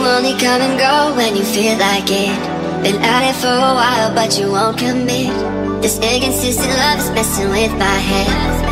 only come and go when you feel like it. Been at it for a while but you won't commit. This inconsistent love is messing with my head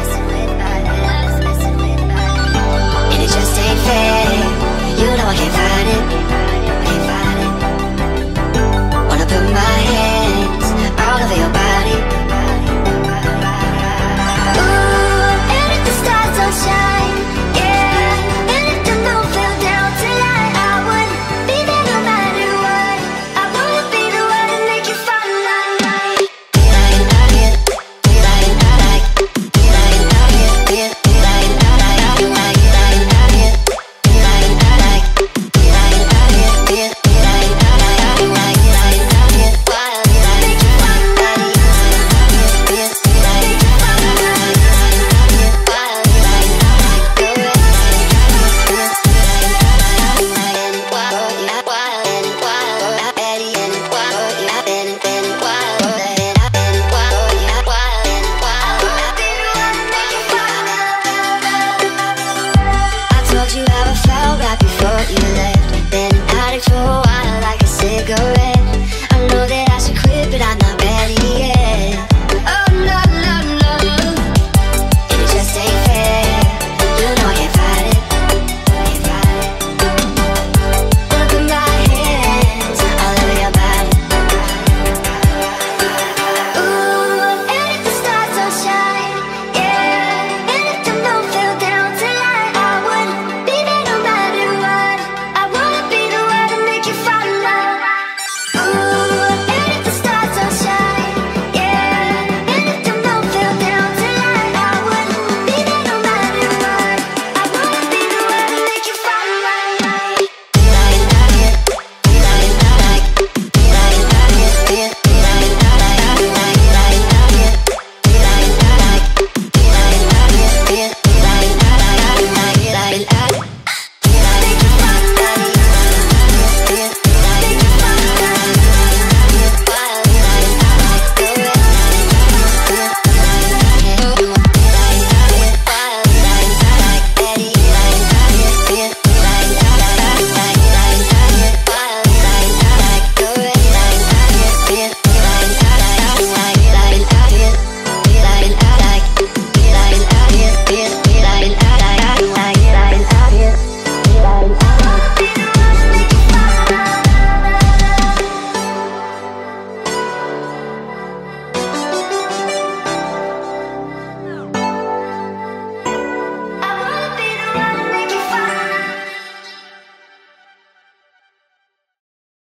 Yeah.